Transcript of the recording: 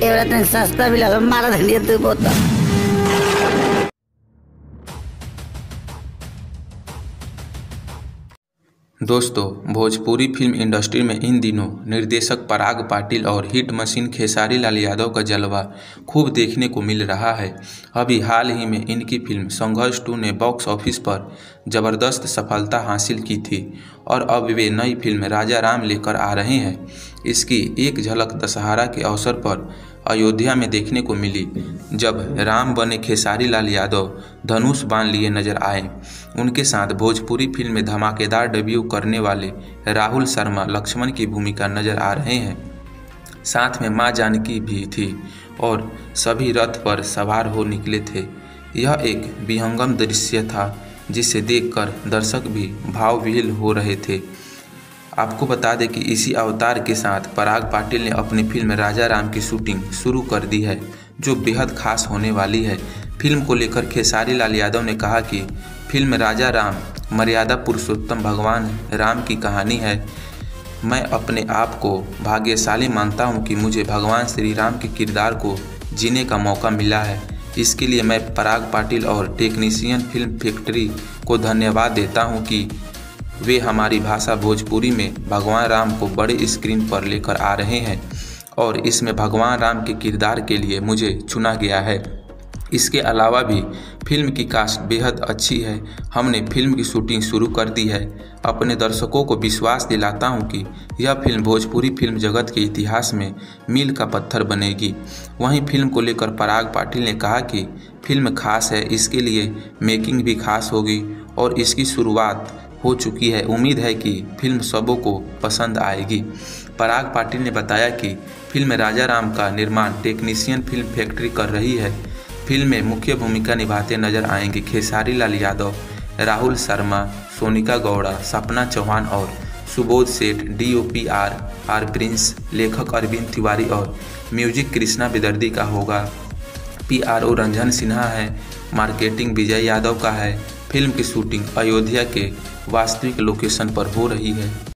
सस्ता भी मारा धनिया तू दोस्तों, भोजपुरी फ़िल्म इंडस्ट्री में इन दिनों निर्देशक पराग पाटिल और हिट मशीन खेसारी लाल यादव का जलवा खूब देखने को मिल रहा है। अभी हाल ही में इनकी फ़िल्म संघर्ष टू ने बॉक्स ऑफ़िस पर ज़बरदस्त सफलता हासिल की थी और अब वे नई फ़िल्म राजा राम लेकर आ रहे हैं। इसकी एक झलक दशहरा के अवसर पर अयोध्या में देखने को मिली, जब राम बने खेसारी लाल यादव धनुष बाँध लिए नज़र आए। उनके साथ भोजपुरी फ़िल्म में धमाकेदार डेब्यू करने वाले राहुल शर्मा लक्ष्मण की भूमिका नज़र आ रहे हैं। साथ में माँ जानकी भी थी और सभी रथ पर सवार हो निकले थे। यह एक विहंगम दृश्य था, जिसे देखकर दर्शक भी भावविहील हो रहे थे। आपको बता दें कि इसी अवतार के साथ पराग पाटिल ने अपनी फ़िल्म राजा राम की शूटिंग शुरू कर दी है, जो बेहद खास होने वाली है। फ़िल्म को लेकर खेसारी लाल यादव ने कहा कि फ़िल्म राजा राम मर्यादा पुरुषोत्तम भगवान राम की कहानी है। मैं अपने आप को भाग्यशाली मानता हूँ कि मुझे भगवान श्री राम के किरदार को जीने का मौका मिला है। इसके लिए मैं पराग पाटिल और टेक्नीशियन फ़िल्म फैक्ट्री को धन्यवाद देता हूँ कि वे हमारी भाषा भोजपुरी में भगवान राम को बड़े स्क्रीन पर लेकर आ रहे हैं और इसमें भगवान राम के किरदार के लिए मुझे चुना गया है। इसके अलावा भी फ़िल्म की कास्ट बेहद अच्छी है। हमने फ़िल्म की शूटिंग शुरू कर दी है। अपने दर्शकों को विश्वास दिलाता हूँ कि यह फ़िल्म भोजपुरी फ़िल्म जगत के इतिहास में मील का पत्थर बनेगी। वहीं फ़िल्म को लेकर पराग पाटिल ने कहा कि फ़िल्म खास है, इसके लिए मेकिंग भी खास होगी और इसकी शुरुआत हो चुकी है। उम्मीद है कि फ़िल्म सबों को पसंद आएगी। पराग पाटिल ने बताया कि फ़िल्म राजा राम का निर्माण टेक्नीशियन फ़िल्म फैक्ट्री कर रही है। फ़िल्म में मुख्य भूमिका निभाते नज़र आएँगे खेसारी लाल यादव, राहुल शर्मा, सोनिका गौड़ा, सपना चौहान और Subodh Seth D O P R R Prince, लेखक अरविंद तिवारी और म्यूज़िक कृष्णा बिदर्दी का होगा। P R O Ranjan Sinha है, मार्केटिंग विजय यादव का है। फ़िल्म की शूटिंग अयोध्या के वास्तविक लोकेशन पर हो रही है।